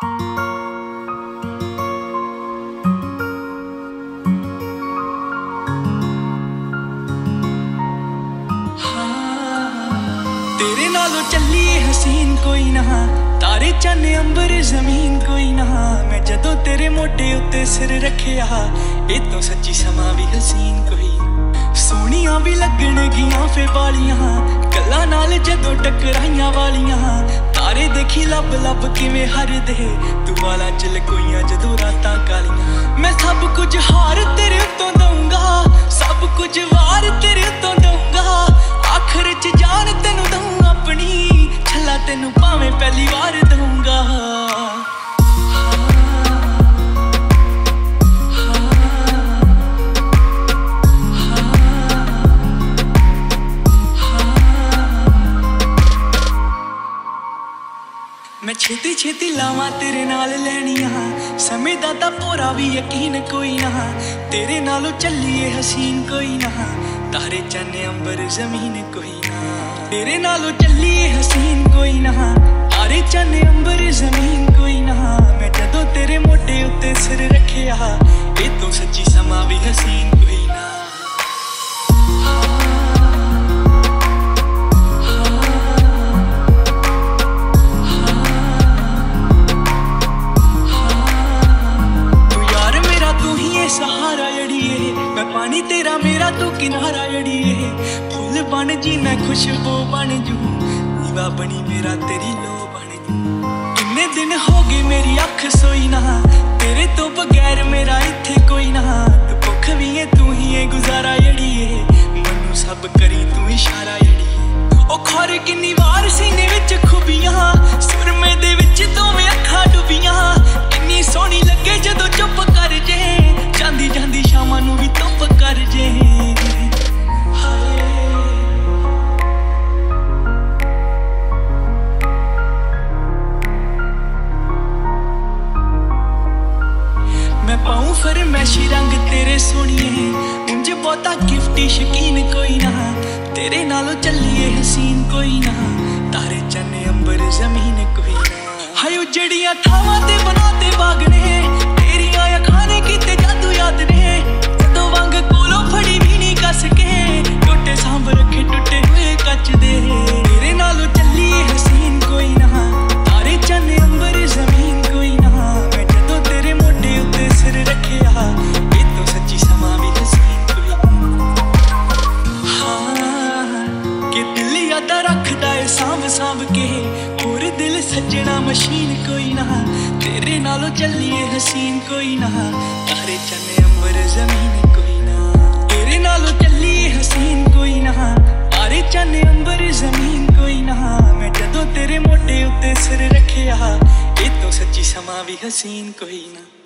ਤੇਰੇ ਨਾਲੋਂ ਚੱਲੀ ਹਸੀਨ ਕੋਈ ਨਾ, ਤਾਰੇ ਚੰਨ ਅੰਬਰ ਜ਼ਮੀਨ ਕੋਈ ਨਾ। ਮੈਂ ਜਦੋਂ ਤੇਰੇ ਮੋਢੇ ਉੱਤੇ ਸਿਰ ਰੱਖਿਆ, ਇਹ ਤੋਂ ਸੱਚੀ ਸਮਾਂ ਵੀ ਹਸੀਨ ਕੋਈ ਸੋਹਣੀਆਂ ਵੀ ਲੱਗਣਗੀਆਂ ਫੇ ਵਾਲੀਆਂ, ਕੱਲਾ ਨਾਲ ਜਦੋਂ ਟਕਰਾਈਆਂ ਵਾਲੀਆਂ ਤਾਰੇ ਲੱਭ ਲੱਭ ਕਿਵੇਂ ਹਰਦੇ। ਤੂੰ ਵਾਲਾ ਚ ਲਕੋਈਆਂ ਜਦੋਂ ਰਾਤਾਂ ਕਾਲੀਆਂ। ਮੈਂ ਸਭ ਕੁਝ ਹਾਰ ਤੇਰੇ ਉੱਤੋਂ ਦਊਂਗਾ। ਸਭ ਕੁਝ ਵਾਰ ਤੇਰੇ ਉੱਤੋਂ ਦਊਂਗਾ। ਆਖਰ ਚ ਜਾਨ ਤੈਨੂੰ ਦਊਂ ਆਪਣੀ। ਛੱਲਾ ਤੈਨੂੰ ਭਾਵੇਂ ਪਹਿਲੀ ਵਾਰ ਦਊਂਗਾ। ਛੇਤੀ ਛੇਤੀ ਲਾਵਾਂ ਤੇਰੇ ਨਾਲ ਲੈਣੀਆਂ। ਸਮੇਂ ਦਾ ਤਾਂ ਪੂਰਾ ਵੀ ਯਕੀਨ ਕੋਈ ਨਾ। ਤੇਰੇ ਨਾਲੋਂ ਚੱਲੀਏ ਹਸੀਨ ਕੋਈ ਨਾ। ਤਾਰੇ ਚੰਨ ਅੰਬਰ ਜ਼ਮੀਨ ਕੋਈ ਨਾ। ਤੇਰੇ ਨਾਲੋਂ ਚੱਲੀਏ ਹਸੀਨ ਕੋਈ ਨਾ। ਤਾਰੇ ਚੰਨ ਅੰਬਰ ਜ਼ਮੀਨ ਕੋਈ ਨਾ। ਪਾਣੀ ਤੇਰਾ ਮੇਰਾ ਤੂੰ ਕਿਨਾਰਾ ਜੜੀਏ ਫੁੱਲ ਬਣ ਜੀ, ਮੈਂ ਖੁਸ਼ਬੂ ਬਣ ਜੂ। ਨੀਵਾ ਬਣੀ ਮੇਰਾ, ਤੇਰੀ ਲੋ ਬਣ ਜੂ। ਕਿੰਨੇ ਦਿਨ ਹੋ ਗਏ ਮੇਰੀ ਅੱਖ ਸੋਈ ਨਾ। ਤੇਰੇ ਤੋਂ ਬਗੈਰ ਮੇਰਾ ਇੱਥੇ ਕੋਈ ਨਾ। ਭੁੱਖ ਵੀ ਏ ਤੂੰ ਹੀ ਏ ਗੁਜ਼ਾਰਾ ਅੜੀਏ ਮੈਨੂੰ ਸਭ ਕਰੀ ਤੂੰ ਇਸ਼ਾਰਾ ਜੜੀਏ ਉਹ ਖੋਰ ਕਿੰਨੀ ਵਾਰ ਸੀਨੇ ਵਿੱਚ ਖੁਬੀਆਂ। ਫਰਮੈਸ਼ੀ ਰੰਗ ਤੇਰੇ ਸੋਹਣੀਏ। ਉਂਝ ਬਹੁਤਾ ਗਿਫਟੀ ਸ਼ਕੀਨ ਕੋਈ ਨਾ। ਤੇਰੇ ਨਾਲੋਂ ਚੱਲੀਏ ਹਸੀਨ ਕੋਈ ਨਾ। ਤਾਰੇ ਚੰਨ ਅੰਬਰ ਜ਼ਮੀਨ ਕੋਈ ਨਾ। ਹਾਏ ਉਜੜੀਆਂ ਥਾਵਾਂ ਤੇ ਬਣਾਤੇ ਬਾਗ ਹੋਰ ਸੱਜਣਾ ਮਸ਼ੀਨ ਕੋਈ ਨਾ, ਤੇਰੇ ਨਾਲੋਂ ਚੱਲੀਏ ਹਸੀਨ ਕੋਈ ਨਾ। ਤਾਰੇ ਚੰਨ ਅੰਬਰ ਜ਼ਮੀਨ ਕੋਈ ਨਾ। ਤੇਰੇ ਨਾਲੋਂ ਚੱਲੀਏ ਹਸੀਨ ਕੋਈ ਨਾ। ਤਾਰੇ ਚੰਨ ਅੰਬਰ ਜ਼ਮੀਨ ਕੋਈ ਨਾ। ਮੈਂ ਜਦੋਂ ਤੇਰੇ ਮੋਢੇ ਉੱਤੇ ਸਿਰ ਰੱਖਿਆ, ਇਹ ਤੋਂ ਸੱਚੀ ਸਮਾਂ ਵੀ ਹਸੀਨ ਕੋਈ ਨਾ।